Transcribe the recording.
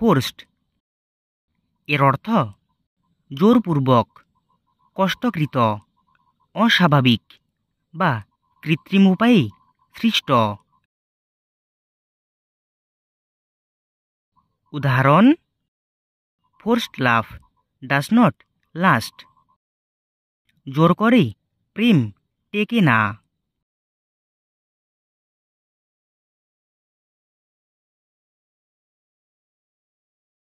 Forced এর অর্থ জোরপূর্বক, কষ্টকৃত, অস্বাভাবিক বা কৃত্রিম উপায়ে সৃষ্ট। উদাহরণ forced love does not last. জোর করে প্রেম টেকে না।